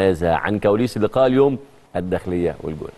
هذا عن كواليس لقاء اليوم الداخلية والجونة.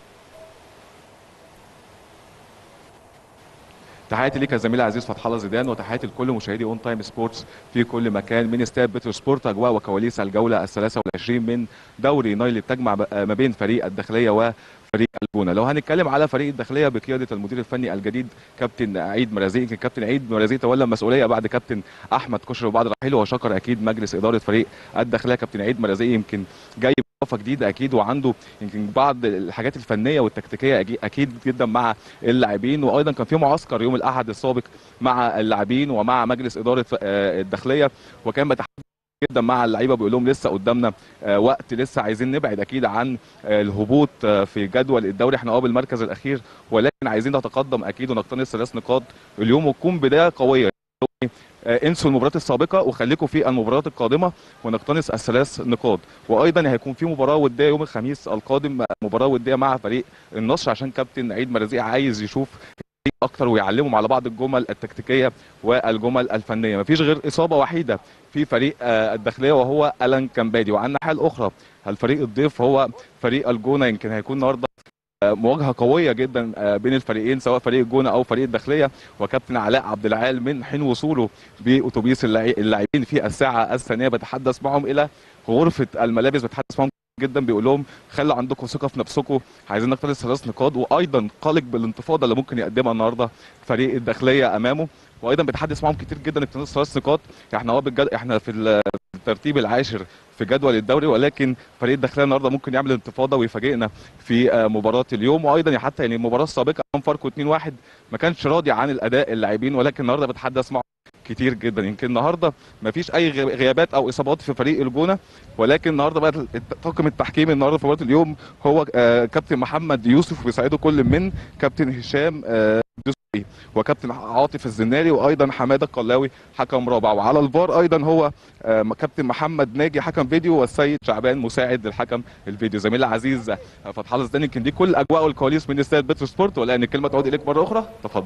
تحياتي ليك يا زميلي العزيز فتح الله زيدان وتحياتي لكل مشاهدي اون تايم سبورتس في كل مكان. من استاد بترو سبورت أجواء وكواليس الجولة ال 23 من دوري نايل بتجمع ما بين فريق الداخلية وفريق الجونه لو هنتكلم على فريق الداخلية بقيادة المدير الفني الجديد كابتن عيد مرازيق يمكن كابتن عيد مرازيق تولى المسؤوليه بعد كابتن أحمد كشري وبعد رحيله وشكر أكيد مجلس إدارة فريق الداخلية كابتن عيد مرازيق. يمكن جاي إضافة جديدة أكيد وعنده يمكن بعض الحاجات الفنية والتكتيكية أكيد جدا مع اللاعبين. وأيضا كان في معسكر يوم الأحد السابق مع اللاعبين ومع مجلس إدارة الداخلية وكان بتحدث جدا مع اللعيبة بيقول لهم لسه قدامنا وقت لسه عايزين نبعد أكيد عن الهبوط في جدول الدوري. إحنا آه بالمركز الأخير ولكن عايزين نتقدم أكيد ونقتنص ثلاث نقاط. اليوم وتكون بداية قوية. انسوا المباريات السابقة وخليكم في المباريات القادمة ونقتنص الثلاث نقاط. وأيضا هيكون في مباراة ودية يوم الخميس القادم مباراة ودية مع فريق النصر عشان كابتن عيد مرزيق عايز يشوف أكتر ويعلمهم على بعض الجمل التكتيكية والجمل الفنية. مفيش غير إصابة وحيدة في فريق الداخلية وهو ألان كامبادي. وعلى الناحية الأخرى الفريق الضيف هو فريق الجونة؟ يمكن هيكون النهارده مواجهة قوية جدا بين الفريقين سواء فريق الجونة أو فريق الداخلية. وكابتن علاء عبد العال من حين وصوله بأتوبيس اللاعبين في الساعة الثانية. بتحدث معهم إلى غرفة الملابس. بتحدث معهم جدا بيقول لهم خلوا عندكم ثقة في نفسكم عايزين نقتنص ثلاث نقاط وأيضا قلق بالانتفاضة اللي ممكن يقدمها النهارده فريق الداخلية أمامه. وأيضا بيتحدث معاهم كتير جدا اقتناص ثلاث نقاط إحنا هو بالجد إحنا في الترتيب العاشر في جدول الدوري ولكن فريق الداخلية النهارده ممكن يعمل انتفاضة ويفاجئنا في مباراة اليوم. وأيضا حتى يعني المباراه السابقة كان فرق 2-1 ما كانش راضي عن الأداء اللاعبين ولكن النهارده بتحدث معهم كتير جدا. يمكن النهارده ما فيش أي غيابات أو إصابات في فريق الجونة ولكن النهارده بقى طاقم التحكيم النهارده في مباراة اليوم هو كابتن محمد يوسف ويساعده كل من كابتن هشام دسوقي وكابتن عاطف الزناري وأيضا حمادة القلاوي حكم رابع. وعلى الفار أيضا هو كابتن محمد ناجي حكم فيديو والسيد شعبان مساعد للحكم الفيديو. زميلي العزيز فتح الله يمكن دي كل الاجواء والكواليس من استاد بترو سبورت ولان الكلمة تعود إليك مرة أخرى. تفضل.